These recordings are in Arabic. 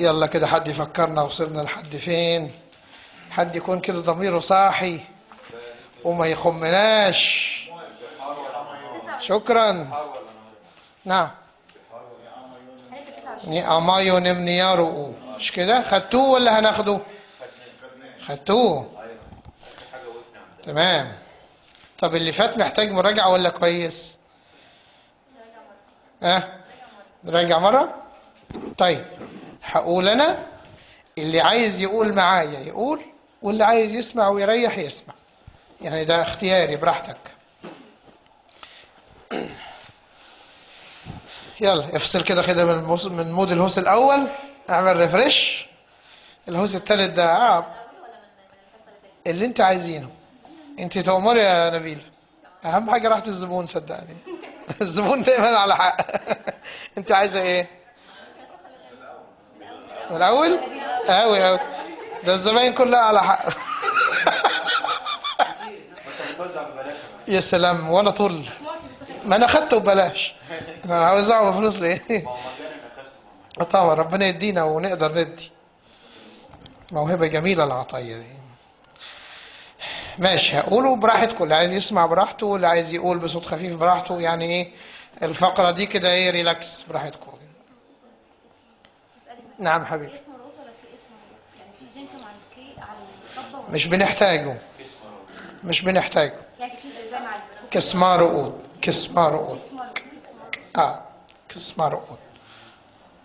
يلا كده حد يفكرنا وصلنا لحد فين؟ حد يكون كده ضميره صاحي وما يخمناش. شكرا. نعم. امايو نمنيارو مش كده؟ خدتوه ولا هناخده؟ خدتوه. تمام. طب اللي فات محتاج مراجعة ولا كويس؟ ها؟ أه؟ نراجع مرة. طيب. هقول أنا اللي عايز يقول معايا يقول واللي عايز يسمع ويريح يسمع. يعني ده اختياري براحتك. يلا افصل كده كده من من mood الهوس الأول اعمل refresh. الهوس التالت ده آه اللي انت عايزينه. انت تؤمري يا نبيل. أهم حاجة راحة الزبون صدقني. الزبون دايما على حق. انت عايزة إيه؟ من الأول؟ قوي قوي ده الزباين كلها على حق. يا سلام وأنا طول. ما أنا أخدته ببلاش. أنا عاوز اعمل فلوس ليه. طبعا ربنا يدينا ونقدر ندي. موهبة جميلة العطية دي. ماشي هقوله براحتكم. اللي عايز يسمع براحته واللي عايز يقول بصوت خفيف براحته. يعني إيه؟ الفقرة دي كده إيه ريلاكس براحتكم. نعم حبيبي. اسم الروت ولا في اسم الروت؟ يعني في جنكم على الكي على الخطه ولا مش بنحتاجه. مش بنحتاجه. يعني في زي مع كسمار رؤود كسمار الروت آه. كسمار رؤود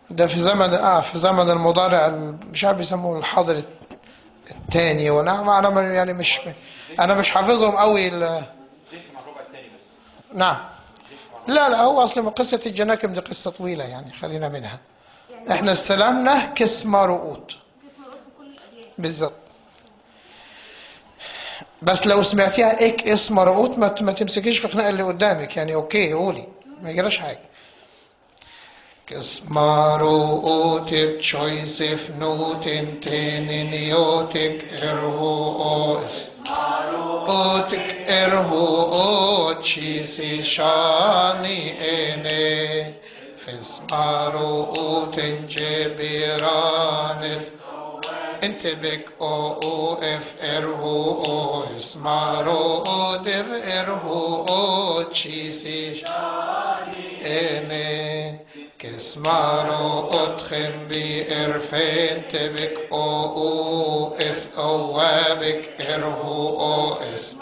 ده في زمن آه في زمن المضارع ال- مش عارف بيسموه الحاضر الثاني وأنا أنا يعني مش أنا مش حافظهم قوي ال- نعم. لا لا هو أصلا قصة الجناكم دي قصة طويلة يعني خلينا منها. إحنا استلمنا في كل الاديان بالظبط بس لو سمعتيها اك اسم رؤوت ما, تمسكيش في خناق اللي قدامك. يعني أوكي قولي. ما يجراش حاجة. كسما رؤوتك شويسف نوتن تنين يوتك ارهو اوس. اوتك ارهو اوت شيسي شاني اني فاسما رؤوتن جبرانث انت بك أو أو اف ار هو أو اسما رو أو دف ار هو أو تشيسي اني كسما رو اتخم بي ارفين تبك أو أو اف أو بك ار هو أو اسما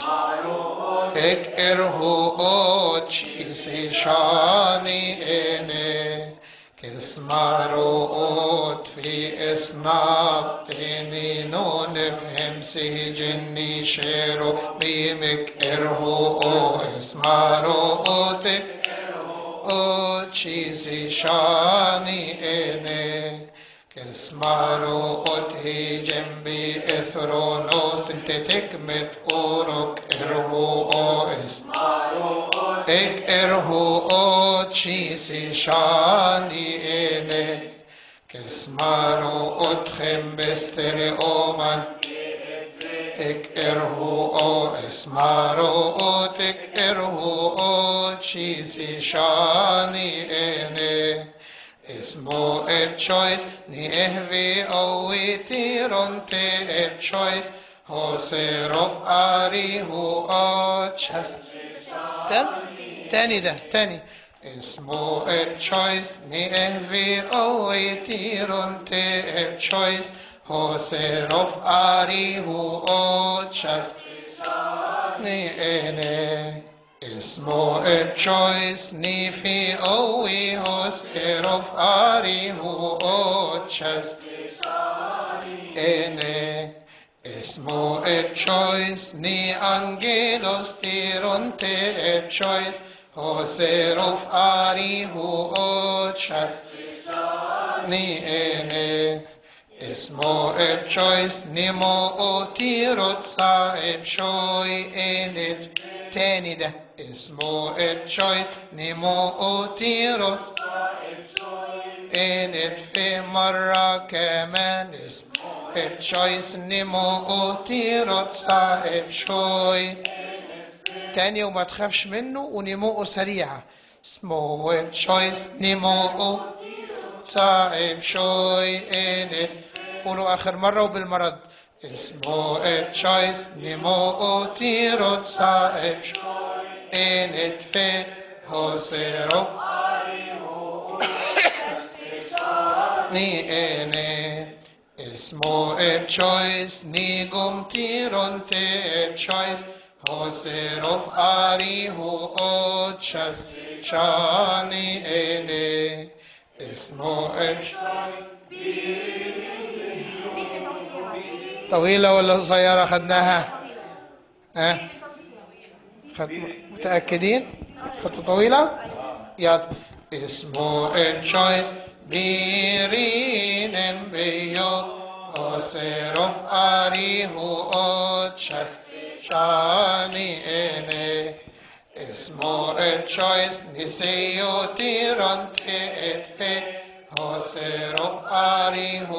اك ار هو أو تشيسي شاني اني كسمارو في اسناب بيني نو نفهم سي جني شيرو بيمك ارهو أو اسمارو تك او چیزی شانی اینه. کس ما رو اتهی جنبی افرولو سنتیک مت او رک ارهو او اس اک ارهو او چیزی شانی اینه. کس ما رو اتخم بستر اومن. اینه بستري اومن اك ارهو أو اسمارو اتك ارهو أو تشيسي شاني اني اسمو اب تشويس ني اهفي أو تيرون تي اب تشويس هو سيروف اري هو أو تشست تاني تاني ده تاني اسمه اب تشويس ني اهفي أو تيرون تي اب تشويس هو سيروف اري هو أو تشست ني اني اسمه اب تشويس ني في اوي هو سيروف اري هو أو تشست اني اسمو اب تشويس ني انجيلوس تيرون تي اب تشويس هو سيروف اري هو أو تشست ني اني اسمو اب تشويس نيمو أو تيروت سا اب شوي انت تاني ده اسمو اب تشويس نيمو أو تيروت انت في مرة كمان اسمه اب تشويس نيمو أو تيروت صاحب شوي تاني وما تخافش منه ونموه سريعة اسمه اب تشويس نموه صائب شوي إنت قولوا آخر مرة وبالمرض. اسمه تشايس نمو أوتيروت صائب شوي إنت في هوسيروف. ni ene esmo et choice ni gum tiron te et choice hoser of ari طويلة ولا قصيرة خدناها؟ ها؟ خد... متأكدين؟ خطة طويلة؟ يلا اسمه تشويس بيرين بيو أسرف أريه أتشس شاني إني اسمه تشويس نسيو تيران تأتفي أسرف أريه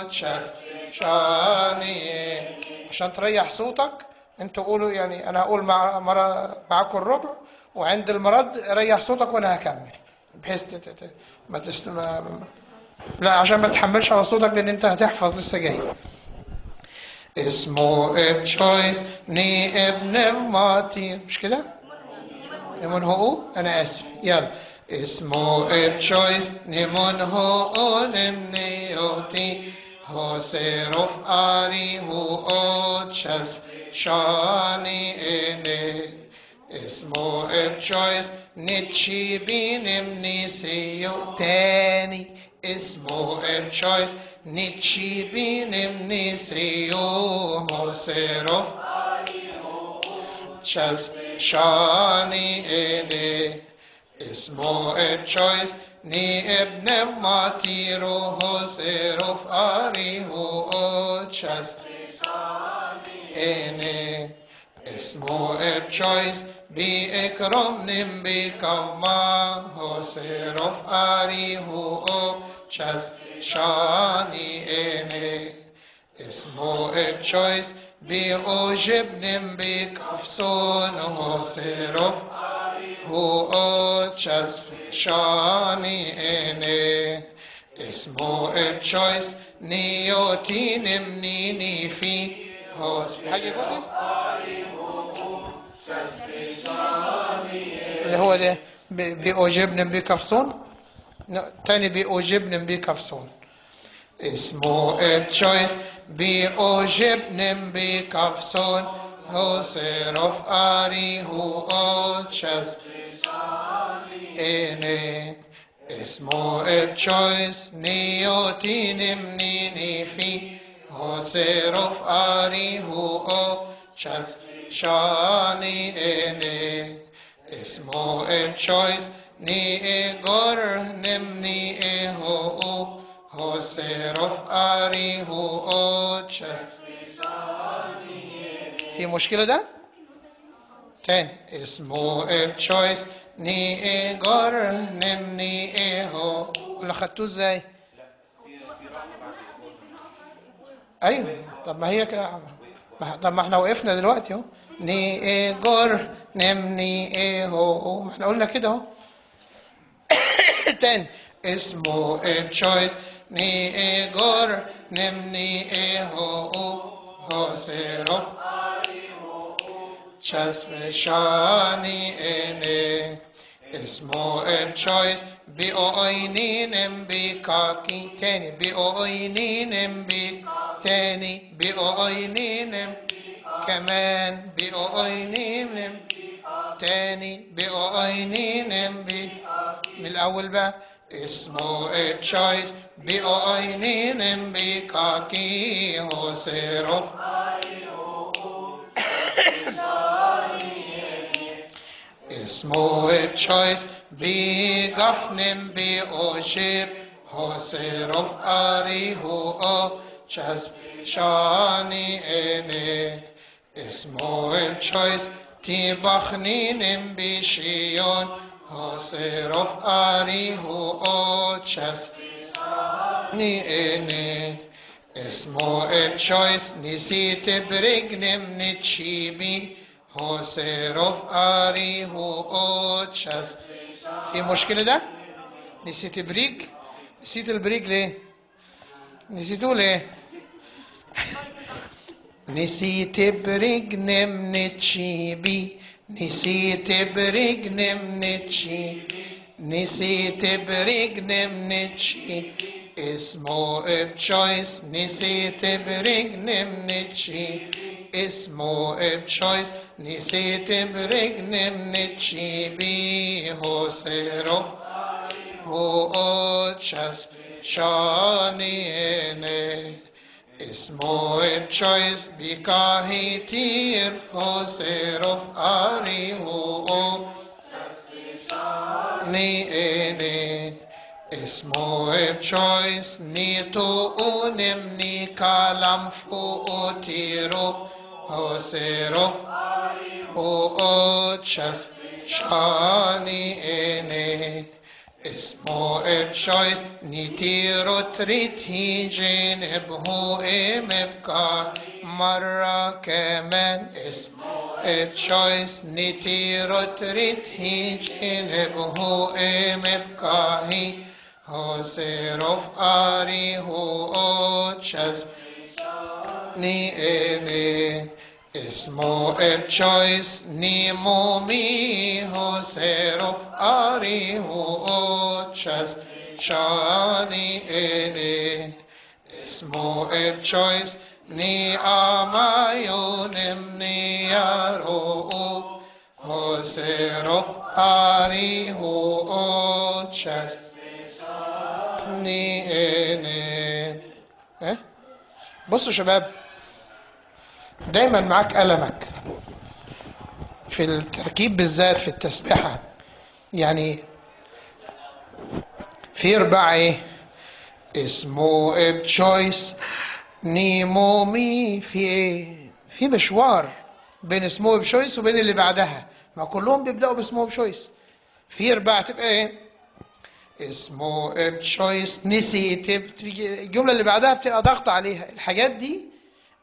أتشس شاني. عشان تريح صوتك أنتوا قولوا يعني أنا هقول مع مرة معاكم الربع وعند المرض ريح صوتك وأنا هكمل بحيث ما. ما- لا عشان ما تحملش على صوتك لأن أنت هتحفظ لسه جاي. اسمه اب تشويس ني ابن ماتي مش كده؟ نمون هو أنا آسف. يلا. اسمه اب تشويس نمون هو نمنيوتي هو سيروف آري هو أوتشاس شاني إني اسمه اب تشويس نتشي بينمني سيو تاني اسمه اب تشويس نتشي بينمني سيو هو سيروف شاز شاني إني اسمه تشويس نی ابن ماتی روح سرف آری او چست اینه اسمو اب چویس. بی اکرام نم بی کوما هو سرف آری او چست شانی اینه اسمو اب چویس. بی اوجب نم بی کفسون هو سرف آری هو تشاز شاني إني اسمه تشويس نيوتي نمني نيفي هو حاجة يقول اللي هو ده بي- بيؤجبن بكفصون لا، تاني بيؤجبن بكفصون اسمه تشويس بيؤجبن بكفصون حاصرف عليه oczas ene esmo et choice neotinem nini fi حاصرف عليه shani ene esmo et choice ni e gor nem ni e ho o حاصرف عليه oczas في مشكلة ده؟ تاني. اسمه تشويس ني إيغور نمني إيهو ولا خدتوه إزاي؟ أيوه. طب ما هي كده طب ما إحنا وقفنا دلوقتي اهو. ني ايجور نمني إيه هو. ما إحنا قلنا كده اهو. تاني. اسمه تشويس ني ايجور نمني إيه هو. هو سيروف چسب شانی اینه اسمه تشويس بي اوينين بي كاكي تاني بي اوينين بي تاني بي اوينين كمان بي اوينين تاني بي اوينين بي من الأول بقى اسمه تشويس بي اوينين اسمو چایس بی گفنم بی آشیب حاصرف آری هو آ چسب شانی اینه. اسمو چایس تی بخنینم بی شیان حاصرف آری هو آ چسب شانی اینه. اسمو چایس نیسی تبرگنم نیچی بی سيروف آري هو أوتشاس في مشكلة ده؟ نسيت بريج نسيت البريك ليه نسيتوه ليه نسيت بريك نمنتشي بي نسيت بريك نمنتشي نسيت بريك نمنتشي اسمه تشويس نسيت بريك نمنتشي اسمه تشويس نسيت بريك نمنتشي بي هو سيروف هو تشاس شانينه اسمه تشويس بكاهي تير هو سيروف آري هو نيني اسمه تشويس نيتو ونمني كلام osero o ochas shani ene اسمو ارشایز نیتی رو تریت هیجین ابهو ایم ابکار مرا که من اسم ارشایز نیتی رو تریت هیجین ابهو ایم ابکاهی حسرف آری هو اوچز ني إني اسمه تشويس نيمو مي هو سيروف آري هو تشاس شاني إني اسمه تشويس ني آمايون مني يارو هو سيروف بصوا شباب دايما معاك قلمك في التركيب بالذات في التسبيحة. يعني في رباع إيه؟ اسمه تشويس نيمو مي في إيه؟ في مشوار بين اسمه بشويس وبين اللي بعدها. ما كلهم بيبدأوا باسمه بشويس في رباع تبقى إيه؟ اسمه تشويس نسيت بتيجي الجملة اللي بعدها بتبقى ضغط عليها. الحاجات دي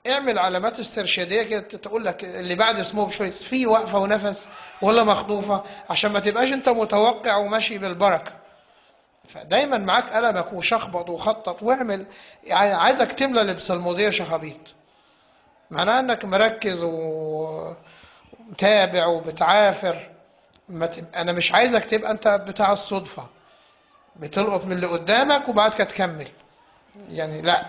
اعمل علامات استرشادية كده تقول لك اللي بعد اسمه بشويس في وقفة ونفس ولا مخطوفة. عشان ما تبقاش انت متوقع وماشي بالبركة. فدايما معاك قلمك وشخبط وخطط واعمل. عايزك تملى الابصالموديه شخابيط معناها إنك مركز ومتابع وبتعافر. ما تبقى أنا مش عايزك تبقى أنت بتاع الصدفة. بتلقط من اللي قدامك وبعد كده تكمل. يعني لا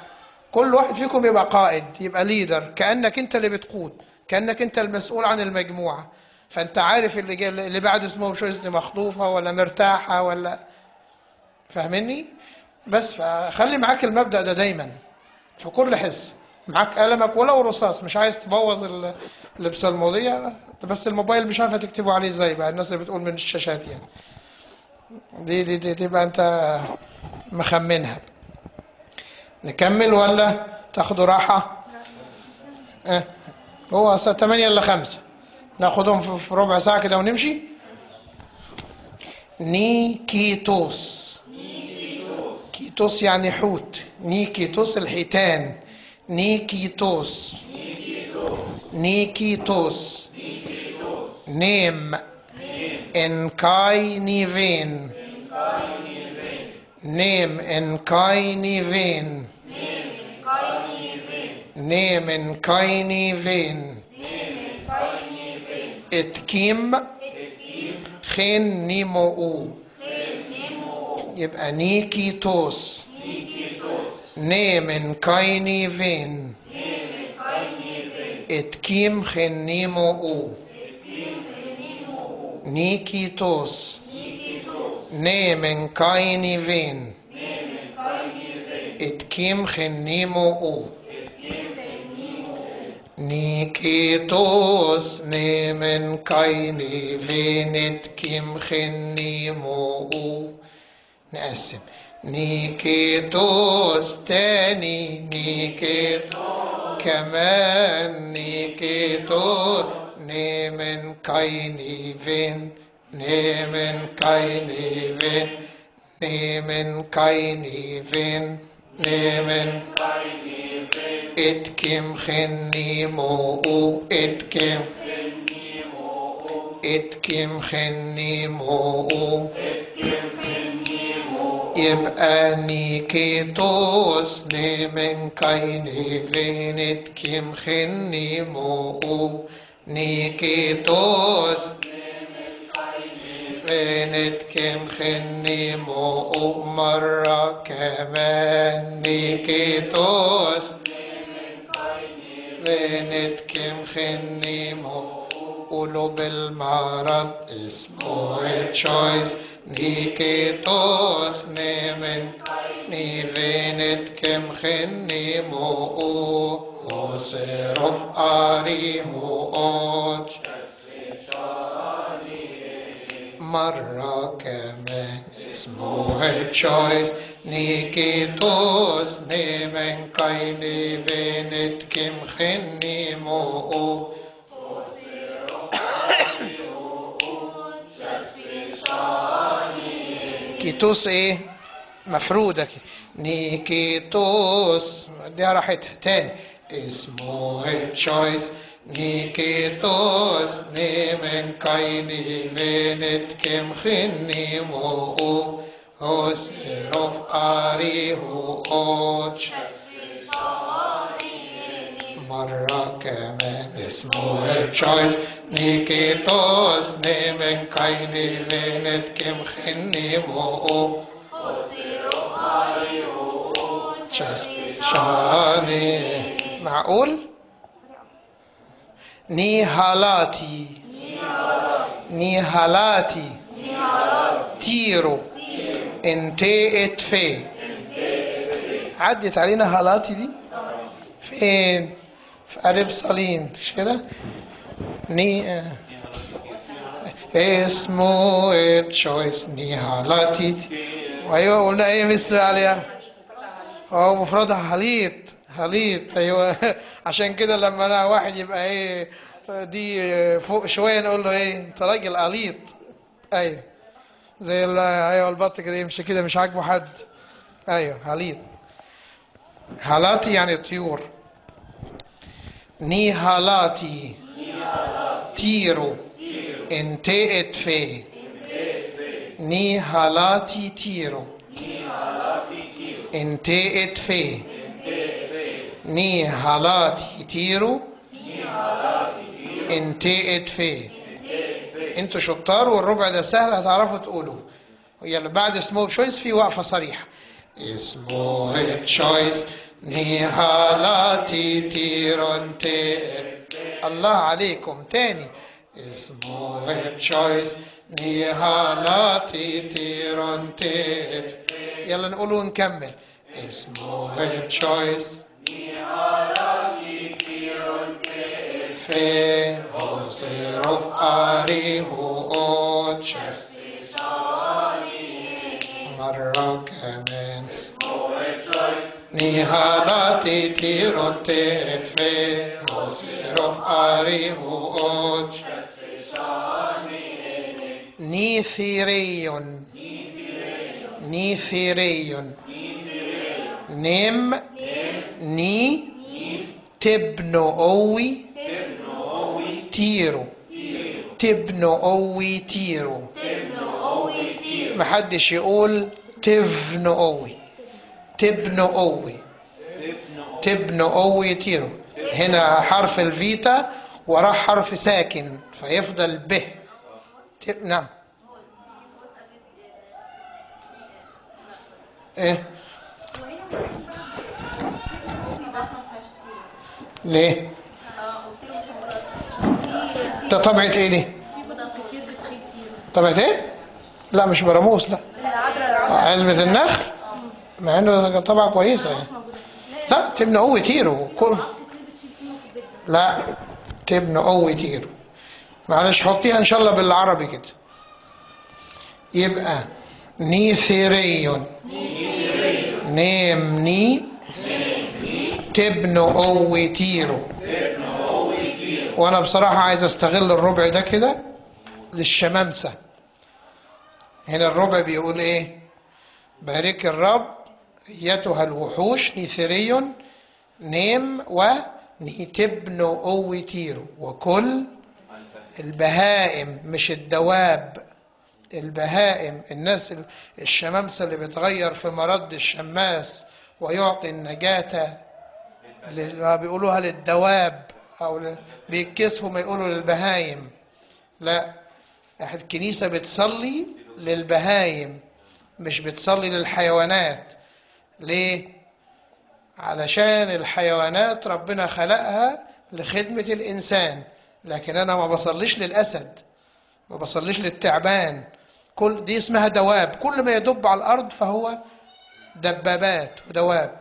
كل واحد فيكم يبقى قائد يبقى ليدر كأنك انت اللي بتقود كأنك انت المسؤول عن المجموعة. فأنت عارف اللي جاي اللي بعد اسمه شو دي مخطوفة ولا مرتاحة ولا فاهمني؟ بس فخلي معاك المبدأ ده دايما في كل حس. معاك قلمك ولو رصاص مش عايز تبوظ ال- الابصالموديه بس الموبايل مش عارفه تكتبه عليه إزاي بقى الناس اللي بتقول من الشاشات يعني. دي دي دي تبقى انت مخمنها. نكمل ولا تاخدوا راحة؟ آه هو الساعة 8 إلا 5 ناخدهم في في ربع ساعة كده ونمشي. نيكيتوس. كيتوس يعني حوت. نيكيتوس الحيتان. نيكيتوس. نيكيتوس. نيم. انكاي نيفين نيم انكاي نيفين نيم انكاي نيفين اتكيم خين نيمو يبقى نيكيتوس نيم انكاي نيفين اتكيم خين نيمو نيكيتوس نيمن كايني فين اتكيم خنيمو نيكيتوس نيمن كايني فين اتكيم خنيمو نقسم نيكيتوس تاني نيكيتوس كمان نيكيتوس نيمن كايني فين نيمن كايني فين نيمن كايني فين نيمن اتكم خنيمو اتكم اتكم خنيمو يبقى نيكيتوس نيمن كايني فينت كيم خني مو نيكيتوس فينت كيم خني مو مرة كمان نيكيتوس فينت كيم خني مو قولوا بالمرض اسمه تشويس نيكيتوس نيمن نيفينت كم خني مو وصرف آري اوج مرة كمان اسمه تشويس نيكيتوس نيمن كايني فينت كم خني مو كيتوس إيه مفرودة. نيكيتوس دي راحتها تاني اسمه تشويس نيكيتوس نيمن كايني فينت كم خني مو هوسيروف آري هو اوتش مرة كمان اسمه تشويس نيكيتوس نيمن كايني فينت كم خني مو تشاس شاني معقول؟ نيهالاتي. نيهالاتي. تيرو. انتي اتفي. عدت علينا هالاتي دي؟ فين؟ في قريب صالين مش كده ني. اسمه تشويس نيهالاتي. أيوه قلنا إيه مس عليها؟ آه مفردها حليط حليط أيوه. عشان كده لما أنا واحد يبقى إيه دي فوق شوية نقول له إيه أنت راجل قليط أيوه. زي أيوه البط كده يمشي كده مش عاجبه حد. أيوه حليط حالاتي يعني طيور. نيهالاتي تيرو. انتي اتفي نيهالاتي تيرو. انتي اتفي نيهالاتي تيرو انتي اتفي أنتوا شطار والربع ده سهل هتعرفوا تقولوا يلا بعد اسمه بشويس في وقفة صريحة اسمه تشويس نهالاتي تيرونتي الله عليكم تاني اسمه تشويس نهالاتي تيرونتي يلا نقول ونكمل اسمه تشويس في هوسيروف آري هو أوتشس مرة كمان نهالاتي تيروتي في هوسيروف آري نم ني تبنو أوي تيرو تبنو أوي تيرو محدش يقول تبنو أوي تبنو أوي تبنو أوي تيرو هنا حرف الفيتا وراه حرف ساكن فيفضل به. نعم إيه ليه؟ ده طبعة إيه دي؟ طبعة إيه؟ لا مش براموس لا. عزبة النخل؟ مع إنه طبعة كويسة يعني. لا تبنى قوي تيرو كل لا تبنى قوي تيرو معلش حطيها إن شاء الله بالعربي كده. يبقى نيثيريون. نيم ني تبنو قوي تيرو وأنا بصراحة عايز أستغل الربع ده كده للشمامسة. هنا الربع بيقول إيه؟ بارك الرب أيتها الوحوش نيثيريون نيم ونيتبن أوي تيرو وكل البهائم مش الدواب. البهائم الناس ال- الشمامسة اللي بتغير في مرد الشماس ويعطي النجاة ما بيقولوها للدواب أو بيتكسفوا ما يقولوا للبهايم. لا الكنيسة بتصلي للبهايم مش بتصلي للحيوانات. ليه؟ علشان الحيوانات ربنا خلقها لخدمة الإنسان لكن أنا ما بصليش للأسد ما بصليش للتعبان. كل دي اسمها دواب. كل ما يدب على الأرض فهو دبابات ودواب.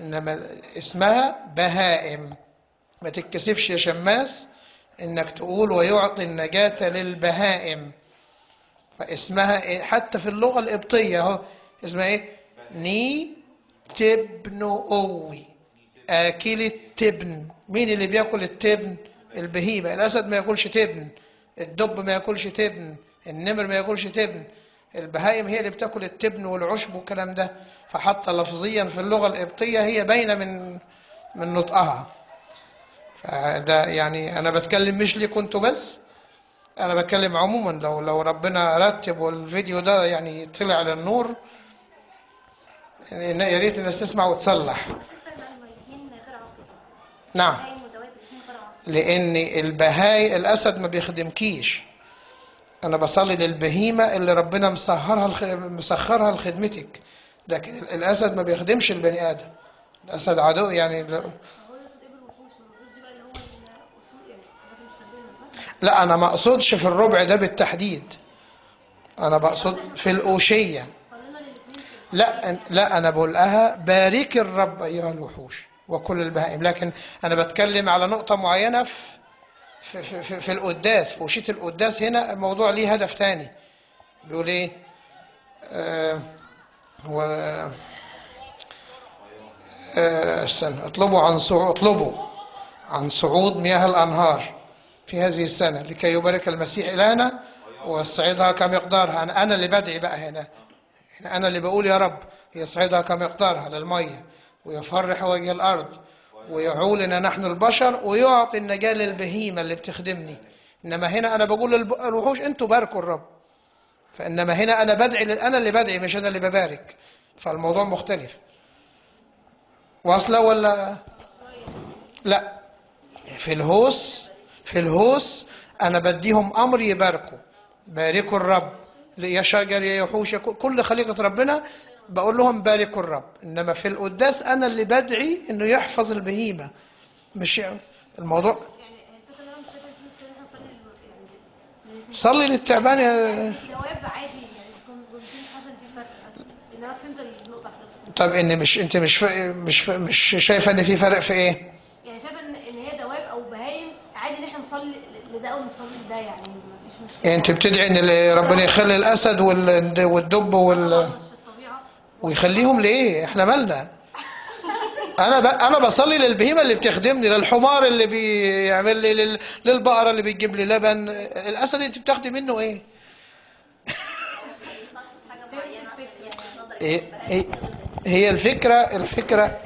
إنما اسمها بهائم. ما تتكسفش يا شماس إنك تقول ويعطي النجاة للبهائم. فاسمها إيه؟ حتى في اللغة القبطية أهو. اسمها إيه؟ ني تبن أوي. آكل التبن. مين اللي بياكل التبن؟ البهيمة. الأسد ما ياكلش تبن. الدب ما ياكلش تبن. النمر ما ياكلش تبن البهائم هي اللي بتاكل التبن والعشب والكلام ده. فحتى لفظيا في اللغة القبطية هي باينة من من نطقها. فده يعني أنا بتكلم مش ليكوا أنتوا بس أنا بتكلم عموما. لو لو ربنا رتب والفيديو ده يعني طلع للنور يا ريت الناس تسمع وتصلح. نعم. لأن البهاي الأسد ما بيخدمكيش. أنا بصلي للبهيمة اللي ربنا مسهرها الخ- مسخرها لخدمتك. لكن الأسد ما بيخدمش البني آدم. الأسد عدو يعني صح؟ لا أنا ما أقصدش في الربع ده بالتحديد. أنا بقصد في الأوشية. لا لا أنا بقول لها بارك الرب ايها الوحوش وكل البهائم. لكن أنا بتكلم على نقطة معينة في في في, في, في القداس في وشيه القداس هنا الموضوع ليه هدف تاني. بيقول إيه؟ آه هو آه استنى اطلبوا عن صعود اطلبوا عن صعود مياه الأنهار في هذه السنة لكي يبارك المسيح الهنا ويصعدها كمقدارها. أنا أنا اللي بدعي بقى هنا. أنا اللي بقول يا رب يصعدها كمقدارها للمية ويفرح وجه الأرض. ويعولنا نحن البشر ويعطي النجاة للبهيمة اللي بتخدمني. إنما هنا أنا بقول للوحوش أنتوا باركوا الرب. فإنما هنا أنا بدعي أنا اللي بدعي مش أنا اللي ببارك. فالموضوع مختلف. واصلة ولا؟ لا. في الهوس في الهوس أنا بديهم أمر يباركوا. باركوا الرب. يا شجر يا يحوش كل- خليقة ربنا بقول لهم باركوا الرب إنما في القداس أنا اللي بدعي إنه يحفظ البهيمة. مش الموضوع صلي للتعبان يا طب إن مش أنت مش فا- مش فا- مش شايفة إن في فرق في إيه؟ يعني شايفة ان إن هي دواب أو بهايم عادي إن إحنا نصلي لده أو نصلي لده يعني مفيش مشكلة. يعني أنت بتدعي إن ربنا يخلي الأسد وال- والدب وال ويخليهم ليه؟ إحنا مالنا. أنا ب... أنا بصلي للبهيمة اللي بتخدمني للحمار اللي بيعمل لي لل... للبقرة اللي بتجيب لي لبن. الأسد أنت بتاخدي منه إيه؟ إيه- إيه- هي الفكرة الفكرة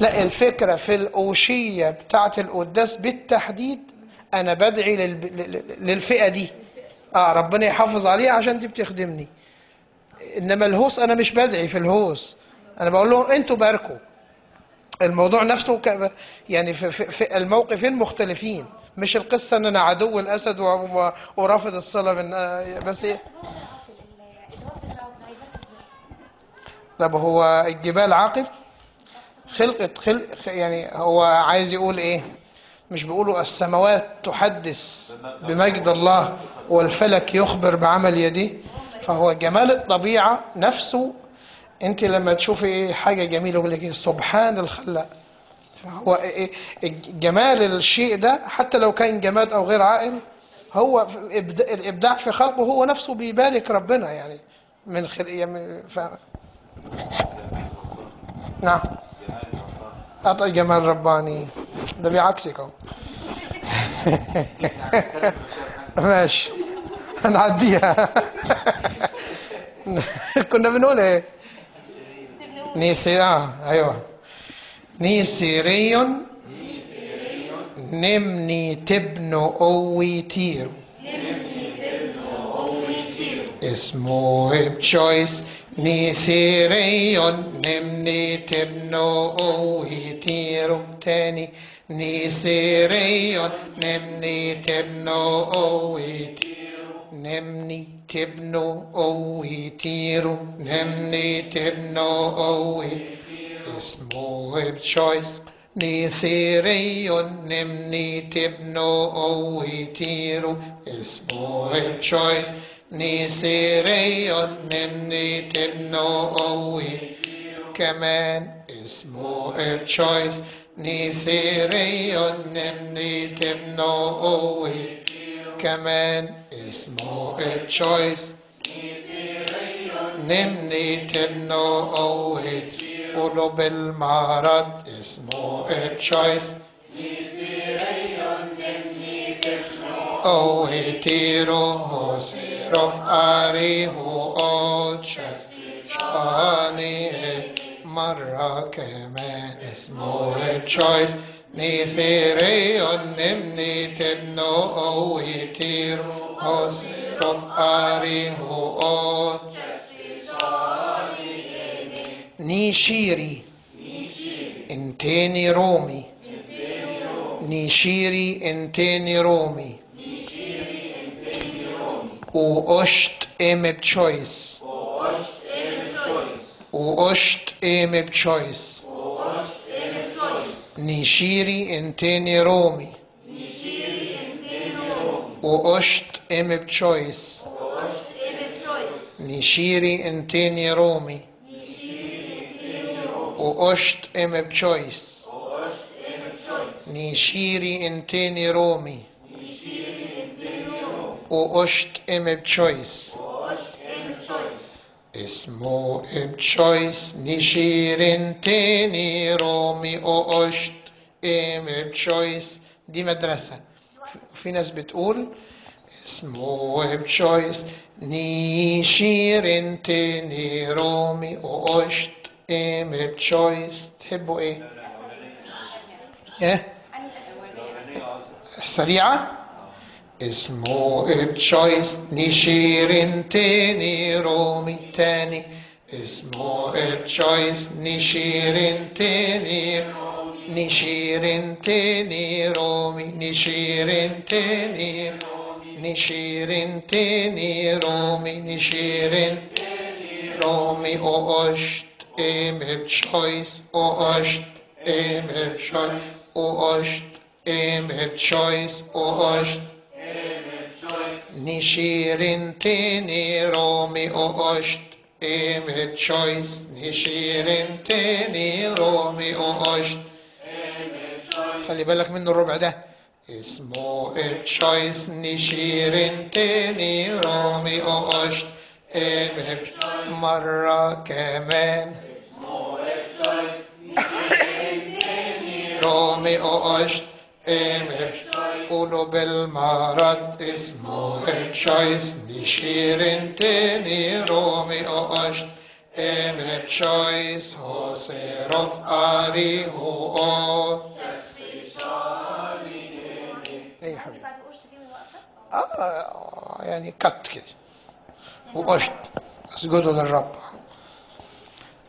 لا الفكرة في الأوشية بتاعة القداس بالتحديد أنا بدعي للب... لل- للفئة دي. آه ربنا يحافظ عليها عشان دي بتخدمني. إنما الهوس أنا مش بدعي في الهوس. أنا بقول لهم أنتوا باركوا. الموضوع نفسه ك... يعني في, في, في الموقفين مختلفين. مش القصة إن أنا عدو الأسد و... ورافض الصلاة من بس إيه؟ طب هو الجبال عاقل؟ خلقت خلق يعني هو عايز يقول إيه؟ مش بيقولوا السماوات تحدث بمجد الله والفلك يخبر بعمل يديه؟ فهو جمال الطبيعة نفسه. انت لما تشوفي حاجة جميلة يقول لك إيه؟ سبحان الخلاق. فهو إيه- إيه- جمال الشيء ده حتى لو كان جماد أو غير عاقل هو الإبداع في خلقه هو نفسه بيبارك ربنا يعني من خلق يعني ف... نعم. أعطى جمال رباني. ده بعكسك أهو. ماشي. هنعديها كنا بنقول إيه؟ نيثي آه أيوه. نيسيري نمني تبنو أوي تيرو. اسمه بتشويس نيثيريون نمني تبنو ويتيرو تاني. نيسيريون. نمني تبنو ويتيرو نمني تبنو ويتيرو نمني تبنو ويتيرو اسمه بتشويس نيثيريون نمني تبنو ويتيرو اسمه بتشويس نيسيريون نمني تبنو ويتيرو كمان اسمه تشويس نيثيريون نمني تبنو ويتيرو كمان اسمه تشويس نمني تبنو ويتيرو قولوا بالمعرض اسمه تشويس O hetero hoserof ari ho ochas shani marra kemen ismo et choice. Ni there on nimni tebno o hetero hoserof ari ho ni shiri inteni romi نيشيري انتيني رومي وقشت ام بتشويس وقشت ام بتشويس نيشيري انتيني رومي وقشت ام بتشويس نيشيري انتيني رومي وقشت ام بتشويس نيشيري انتيني رومي وقشت ام بتشويس اسمه بتشويس نيشير انتيني رومي وقشت ام بتشويس دي مدرسة في ناس بتقول اسمه بتشويس نيشير انتيني رومي وقشت ام بتشويس تحبوا إيه؟ إيه؟ السريعة اسمه تشويس نشير تاني رومي تاني اسمه تشويس نشير تاني نشير تاني رومي نشير تاني نشير تاني رومي نشير رومي اوشت ام تشويس اوشت ام تشويس اوشت ام تشويس اوشت نشيرين تاني رومي اوشت ام تشويس نشيرين تاني رومي اوشت خلي بالك منه الربع ده اسمه تشويس نشيرين تاني رومي اوشت ام مرة كمان رومي اوشت ام قولوا بالمرض اسمه تشويس نشير تاني رومي اوشت ام تشويس هو سيروف اري هو إيه يا حبيبي. آه يعني كت كده. وقشط اسجدوا للرب.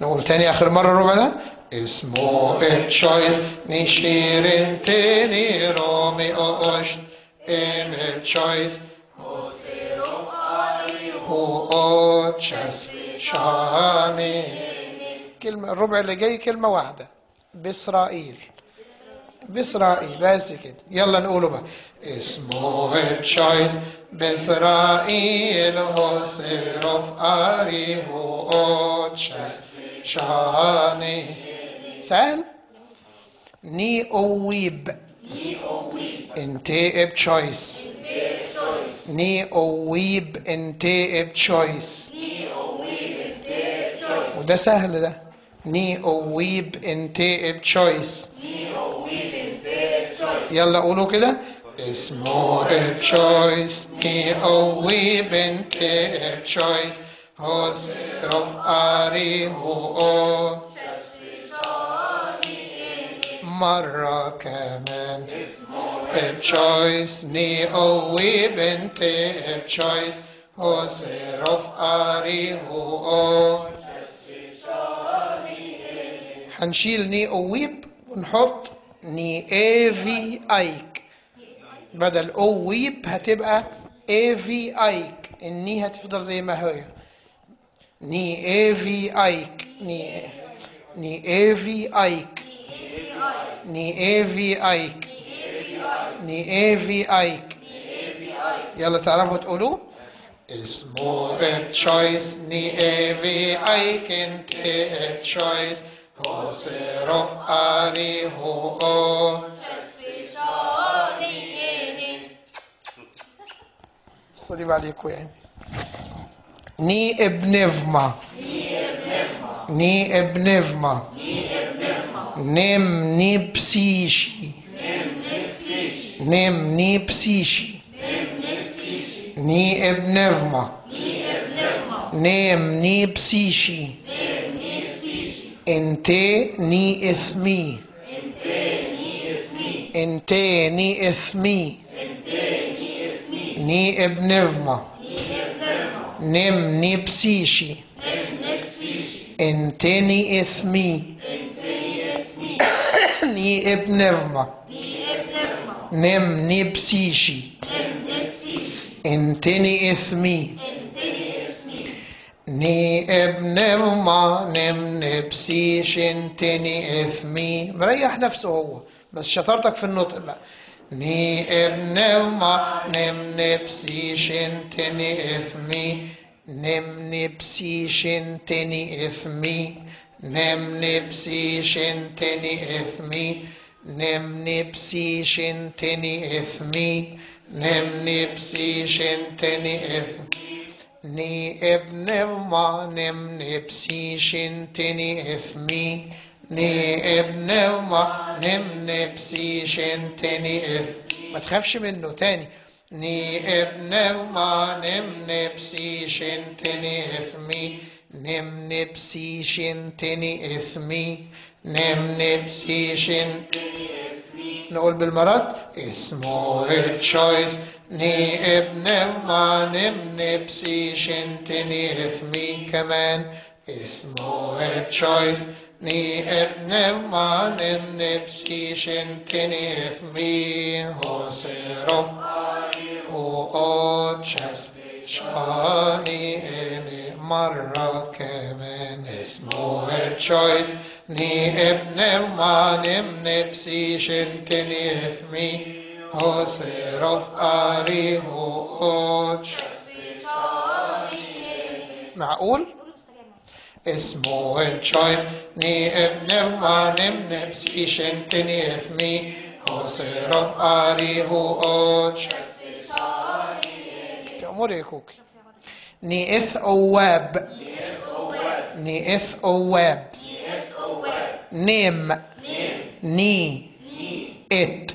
نقول تاني آخر مرة الربع ده. اسمه تشويس نشير تاني رومي قشط ام تشويس. هو تشاس شاني كلمة الربع اللي جاي كلمة واحدة. بإسرائيل. بإسرائيل بس كده. يلا نقوله بقى. اسمه تشايس بإسرائيل هو سيروف آري هو تشاس شاني سهل؟ ني أويب انتي تشويس ني أويب انتي تشويس وده سهل ده. ني أويب انتي تشويس يلا قولوا كده. اسمه اب تشويس ني أويب انتي اب تشويس آري هو مرة كمان اب تشويس ني أويب انتي اب تشويس هوسرف آري هو هنشيل ني أويب ونحط ني ايفي ايك بدل أويب هتبقى ايفي ايك الني هتفضل زي ما هي ني ايفي ايك ني ني ايفي ايك ني ايفي ايك ني ايفي ايك يلا تعرفوا تقولوا اسمه تشويس ني ايفي ايك انت تشويس هو سيروف اري هو صليب عليكم يعني ني ابنفما ني ابنفما نم ني بسيشي نم ني بسيشي ني ابنفما نيم ني بسيشي انتي ني اثمي انتي ني اثمي ني ابنفما نم ني بسيشي انتني اثمي ني ابنفما نم ني بسيشي انتني اثمي ني ابنفما نم نبسيش انتني اثمي مريح نفسه هو بس شطارتك في النطق بقى Ni ebnew ma nem nipsi xintini ifmi, nem nipsi xintini ifmi, nem nipsi xintini ifmi, nem nipsi xintini ifmi, nem nipsi xintini ifmi. Ni ebnew ma nem nipsi xintini ifmi, ني ابن ما نم نبسيش انتني اثمي ما تخافش منه تاني ني ابن ما نم نبسيش انتني اثمي نم نبسيش انتني اثمي نم نبسيش انتني نقول بالمرات اسمه تشويس ني ابن ما نم نبسيش انتني اثمي كمان اسمه تشويس ما نم نبسيش انتني اثمي هو سيروف هو تشاس شاني اني مرة كمان اسمه تشويس ني ابن ما نم نبسيش انتني اثمي هو سيروف آري هو معقول؟ اسمه تشويس ني ابن ما نم نبسيش انتني اثمي هو سيروف آري هو تأمري يا كوكي ني إث أواب ني إث أواب نيم ني إت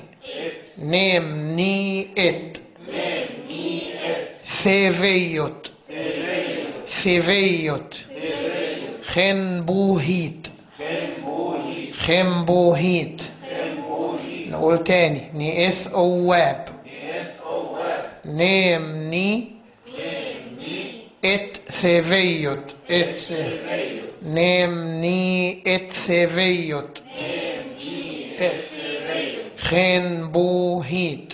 نيم ني إت ثيفيوت ثيفيوت خنبوهيت. خنبوهيت. نقول تاني. ني. إث أواب نيم ني. إت نيم ني. إت ثيفيوت. خنبوهيت.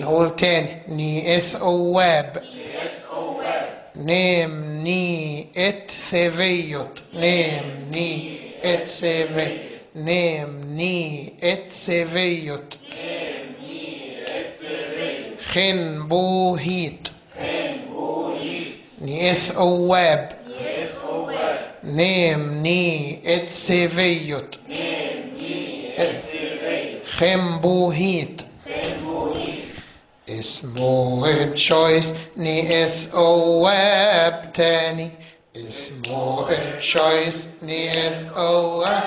نقول تاني. ني اث اواب نيم ني ات ثيفيوت نيم ني ات سيفي نيم ني ات سيفيوت خنبوهيت ني اث اواب نيم ني ات سيفيوت خنبوهيت اسمه تشويس ني اث اواب تاني اسمه تشويس ني اث اواب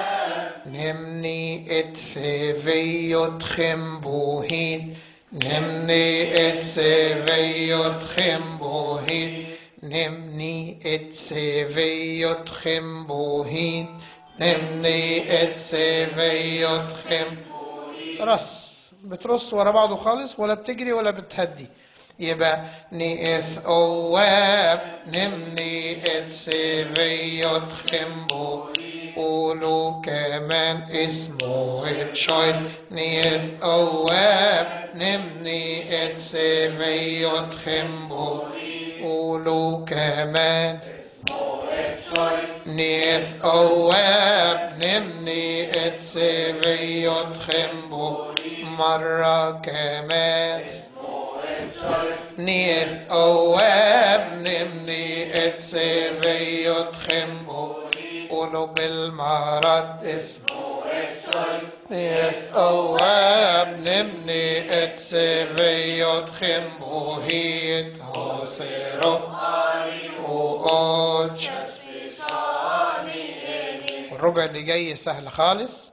نمني ات ثيفيوت خنبوهيت نمني ات سيفيوت خنبوهيت نمني ات سيفيوت خنبوهيت نمني ات سيفيوت خنبوهيت رص بترص ورا بعضه خالص ولا بتجري ولا بتهدي. يبقى نيث أواب نمني اتسيفيوت خمبو. قولوا كمان اسمه تشويس نيث أواب نمني اتسيفيوت خمبو. قولوا كمان نيث أواب نمني اتسيفيوت خمبو. مرة كمان نيث أواب نمني اتسيفيوت خمبو قولوا بالمرد اسمه نيث أواب نمني اتسيفيوت خمبو هيت هوسيروف وأوتش الربع اللي جاي سهل خالص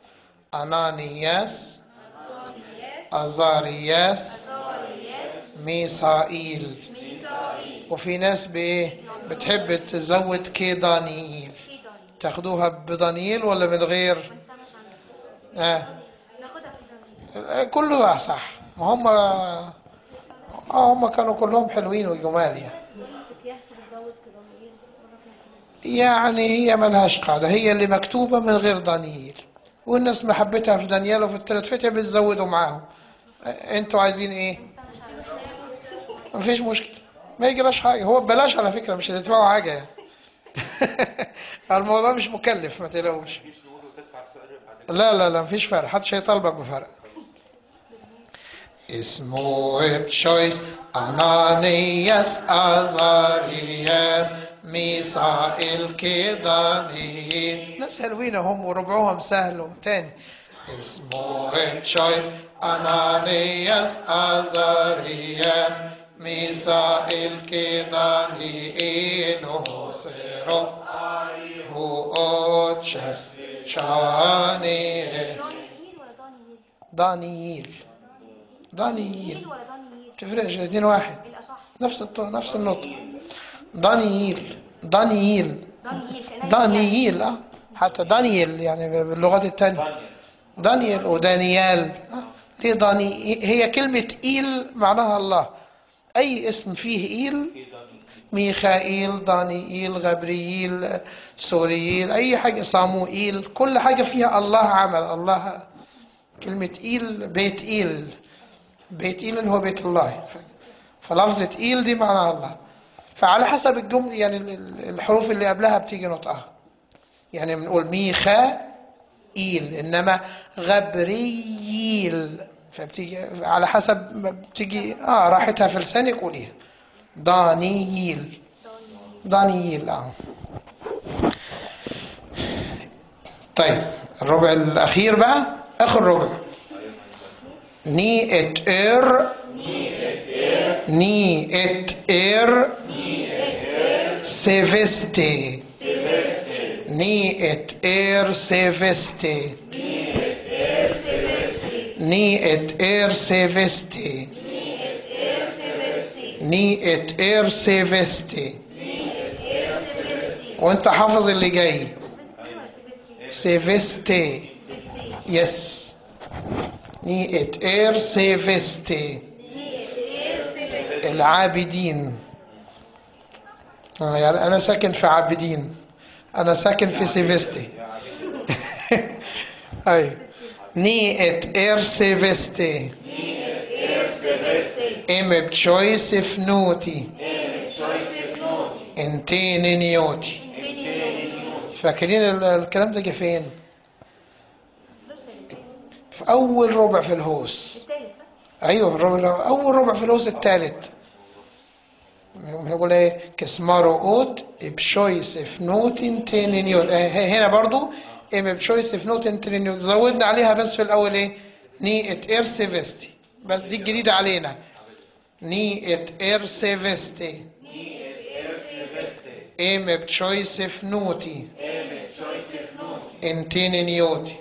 أنانياس أزارياس ميسائيل وفي ناس بإيه؟ بتحب تزود كيدانييل تاخدوها بدانييل ولا من غير؟ آه. آه، كله صح. هم آه هم كانوا كلهم حلوين وجمال يعني. يعني هي ملهاش قاعدة. هي اللي مكتوبة من غير دانييل. والناس محبتها في دانيال وفي التلات فتح بتزودوا معاهم. أنتوا عايزين إيه؟ مفيش مشكلة. ما يجراش حاجة. هو ببلاش على فكرة مش هتدفعوا حاجة يعني. الموضوع مش مكلف ما تقلقوش. لا لا لا مفيش فرق. محدش هيطالبك بفرق. اسمه بشويس أنانياس أزارياس ميسائيل كيداني ناس حلوين هم وربعهم سهل وتاني اسمه بشويس أنانياس أزارياس ميسائيل كيداني إنه سيروف هو أوتشس شاني دانييل دانييل؟ تفرقش الاثنين واحد. نفس. نفس النطق. دانييل دانييل دانييل آه. حتى دانييل يعني باللغات التانية. دانييل ودانيال آه. ليه داني هي كلمة إيل معناها الله. أي اسم فيه إيل؟ ميخائيل دانييل غبرييل سورييل أي حاجة صاموئيل كل حاجة فيها الله عمل. الله كلمة إيل بيت إيل. بيت إيل اللي هو بيت الله. فلفظة إيل دي معناها الله. فعلى حسب الجملة يعني ال- ال- الحروف اللي قبلها بتيجي نطقها. يعني بنقول ميخا إيل إنما غبرييل فبتيجي على حسب ما بتيجي آه راحتها في لسانك قوليها. دانييل. دانييل آه. طيب الربع الأخير بقى آخر ربع. ني إت إر. ني إت إر. سيفستي. ني إت إر سيفستي. ني ات إر سيفستي ني ات إر سيفستي وانت حافظ اللي جاي سيفستي يس ني ات إر سيفستي العابدين آه يعني أنا ساكن في عابدين أنا ساكن في سيفستي أي ني ات إر سيفستي إم بتشويس فنوتي انتين نيوتي فاكرين ال- الكلام ده جه فين؟ في أول ربع في الهوس؟ أيوه الربع اول ربع في الهوس الثالث بنقول إيه كسمارو اوت بشويس في نوتن تينيوت هنا برضو ام بشويس في نوتن تينيوت زودنا عليها بس في الأول إيه ني ات اير سيفستي بس دي الجديده علينا ني ات اير سيفستي ام بشويس في نوتي انتينيوتي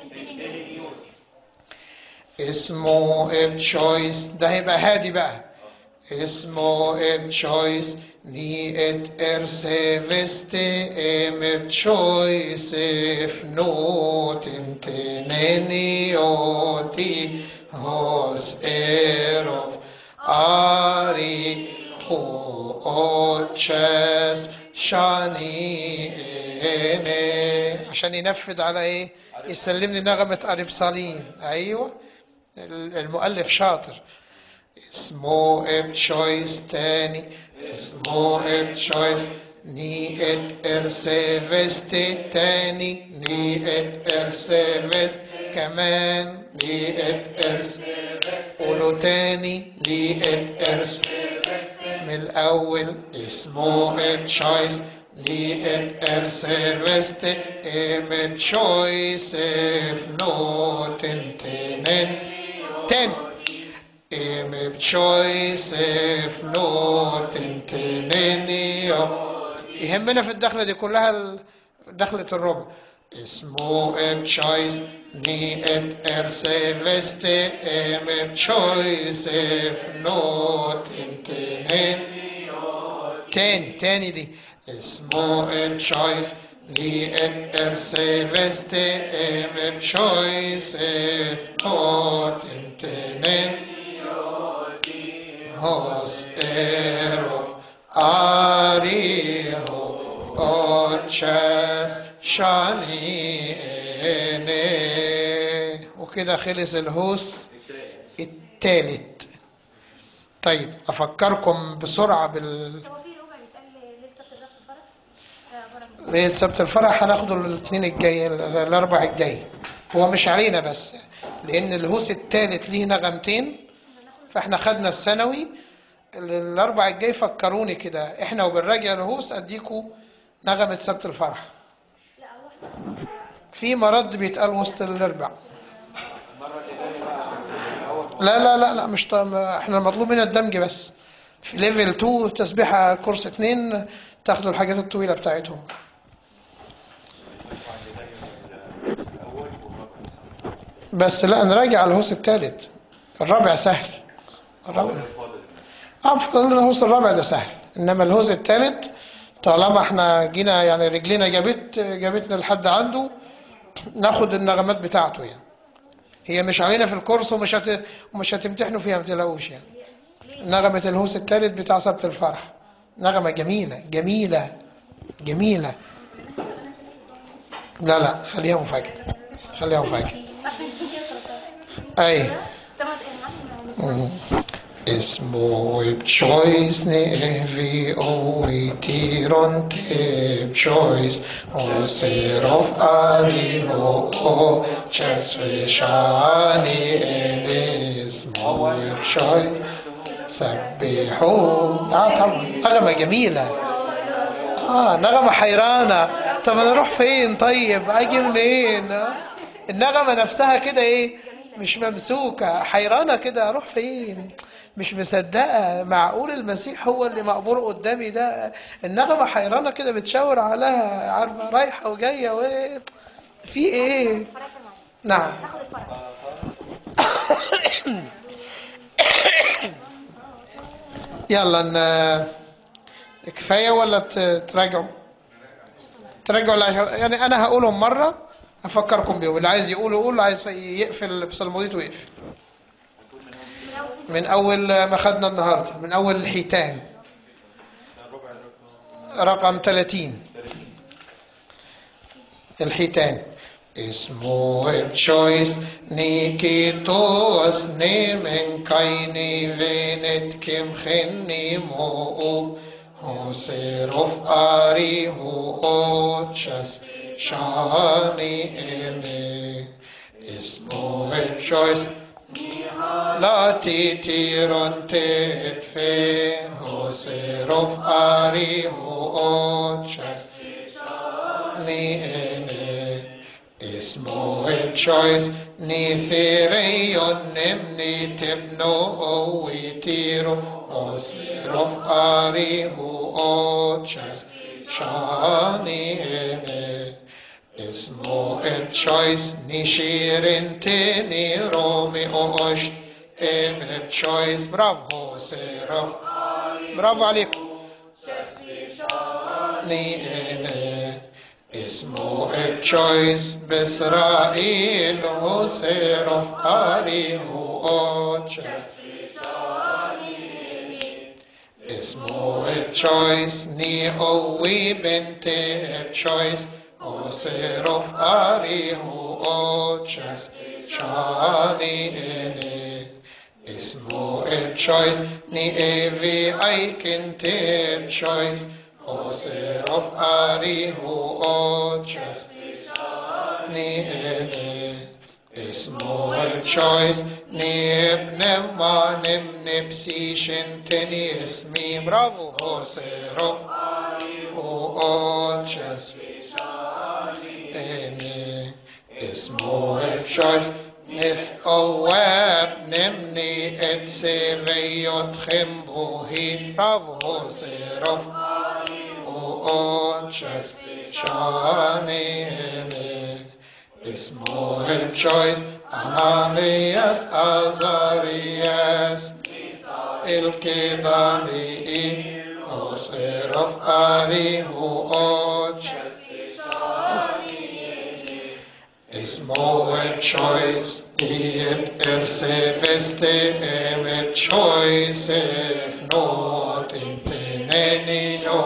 اسمه اب تشويس ده هيبقى هادي بقى اسمه اب تشويس ني ات ار سيفستي ام اب تشويس اف نوت انتنيوتي هوس ايروف اري اوتشاس شاني إني عشان ينفذ على إيه يسلمني نغمة أريبصالين أيوه المؤلف شاطر اسمه تشويس تاني اسمه تشويس ني ات ارسيفست تاني ني ات ارسيفست كمان ني ات ارس قولوا تاني ني ات ارس من الأول اسمه تشويس ني ات ارسيفست ام تشويس اف نوتن تنين تاني ام بتشويس اف نوت انتنينيو يهمنا في الدخلة دي كلها دخلة الربع اسمه ام تشويس ني ات ارسيفست ام بتشويس اف نوت انتنينيو تاني تاني دي اسمه ام تشويس ني ات ارسيفست ام بتشويس اف نوت انتنينيو hos erof ariho وكده خلص الهوس التالت طيب افكركم بسرعة بال ليله سبت الفرح هناخده الاثنين الجاي الاربع الجاي هو مش علينا بس لأن الهوس التالت ليه نغمتين فاحنا خدنا السنوي الأرباع الجاي فكروني كده إحنا وبنراجع الهوس أديكوا نغمة سبت الفرح. في مرد بيتقال وسط الأرباع. لا لا لا لا مش ط... ما- إحنا مطلوب منا الدمج بس. في level 2 تسبيحة course 2 تاخدوا الحاجات الطويلة بتاعتهم. بس لا نراجع الهوس الثالث الرابع سهل. الرابع. آه فضل الهوس الرابع ده سهل. إنما الهوس الثالث طالما إحنا جينا يعني رجلينا جابت جابتنا لحد عنده ناخد النغمات بتاعته يعني. هي مش علينا في الكورس ومش هت... ومش هتمتحنوا فيها ما تقلقوش يعني. نغمة الهوس الثالث بتاع سبت الفرح. نغمة جميلة جميلة جميلة. لا لا خليها مفاجأة. خليها مفاجأة. عشان كده خلاص أي. اسمو بشويس نيفي اوي تيرون بشويس أو سيروف اني هو أو تشس فيشاني ان اسمو بشويس سبحوا آه طبعا نغمة جميلة آه نغمة حيرانة طب أنا أروح فين طيب أجي منين؟ النغمة نفسها كده إيه مش ممسوكة حيرانة كده أروح فين؟ مش مصدقة. معقول المسيح هو اللي مقبور قدامي ده؟ النغمة حيرانة كده بتشاور عليها عارفة رايحة وجاية و في معلم نعم. يلا ن... كفاية ولا تراجعوا؟ تراجعوا يعني أنا هقولهم مرة. أفكركم بيهم اللي عايز يقول يقول اللي عايز يقفل بصلموديته يقفل من أول ما خدنا النهاردة من أول الحيتان. رقم 30 الحيتان. اسمه بشويس نيكيتوس نيمن كايني فينت كم خني مو هو سيروف آري هو أوتشاس شاني إني اسمه بشويس لا تيتيرون تدفي هو سيروف آري هو أوتشاس ni ene ismo et choice ni therion nem ni tebno o itiro o sirof ari hu ochas shani ene ismo et choice ni shirin te ni romi o osh em et choice bravo sirof bravo عليكم ni ene اسمه تشويس بإسرائيل هو سيروف آري هو أوتشس اسمه تشويس ني قوي بنت تشويس أو سيروف اري هو اوتشاس شاني اني اسمه تشويس ني ايفي اي كنت تشويس أو سيروف اري هو اوتشاس ني اني اسمه تشويس ني ابن ما نبني بسيشن تاني اسمي برافو هو سيروف هو اوتشاس اني اسمه تشويس نث اواب نمني ات سيفيوت خمبوهي برافو هو سيروف هو اوتشاس شاني اني اسمه تشويس أنانياس أزارياس الكداني أصرف أري هو أوتش اسمه تشويس إيت إرسيفستي إم تشويس إف نوت إنتنينيو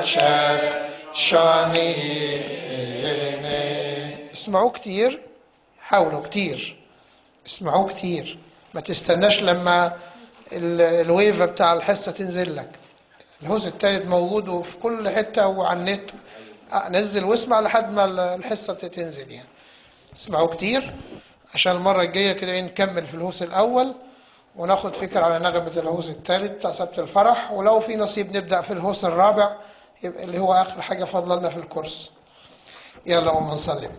أوتشاس شاني. اسمعوا كتير حاولوا كتير. اسمعوا كتير. ما تستناش لما ال- الويفة بتاع الحصة تنزل لك. الهوس التالت موجود وفي كل حتة وعلى النت. آه، نزل واسمع لحد ما ال- الحصة تنزل يعني. اسمعوا كتير. عشان المرة الجاية كده إيه نكمل في الهوس الأول وناخد فكرة على نغمة الهوس الثالث بتاع سبت الفرح. ولو في نصيب نبدأ في الهوس الرابع. يبقى اللي هو آخر حاجة فاضلة لنا في الكورس. يلا قوم نصلي